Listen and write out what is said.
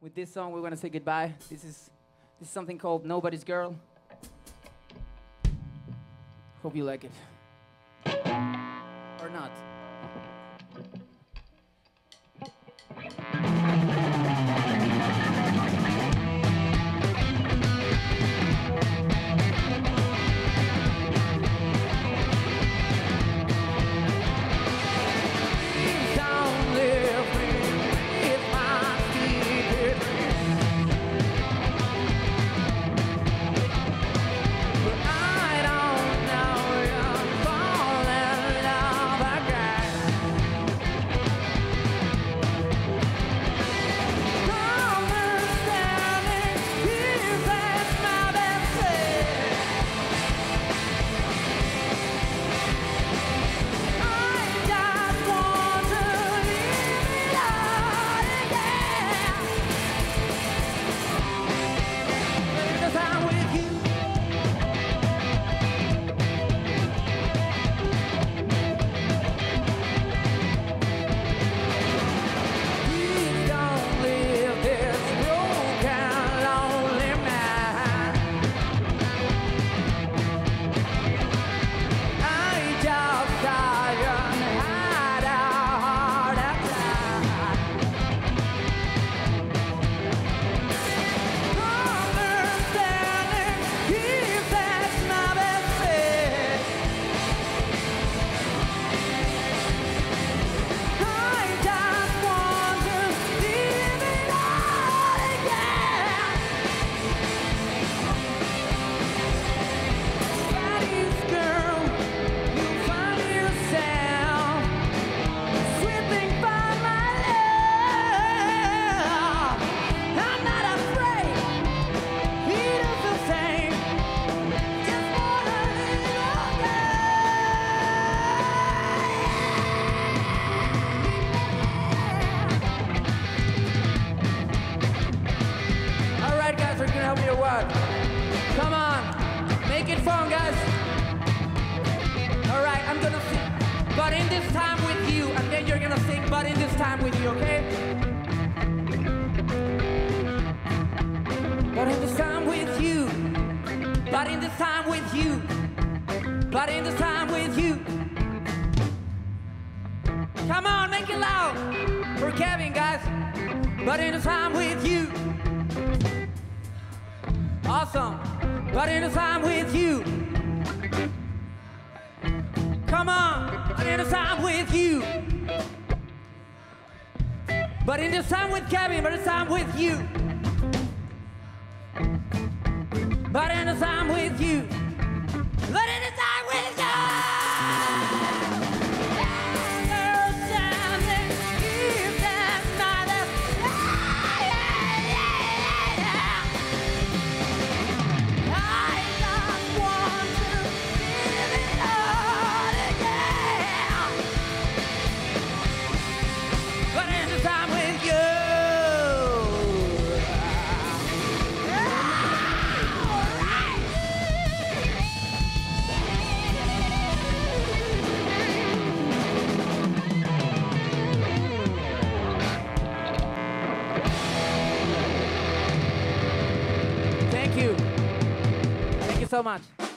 with this song, we're gonna say goodbye. This is this is something called Nobody's Girl. Hope you like it. Or not. Guys, we're gonna help you work. Come on, make it fun, guys. All right, I'm gonna sing, but in this time with you, and then you're gonna sing, but in this time with you, okay? But in this time with you, but in this time with you, but in this time with you. Come on, make it loud for Kevin, guys. But in this time with you. Awesome. But in the time with you. Come on. But in the time with you. But in this time with Kevin, but it's time with you. But in the time with you. You. Thank you so much.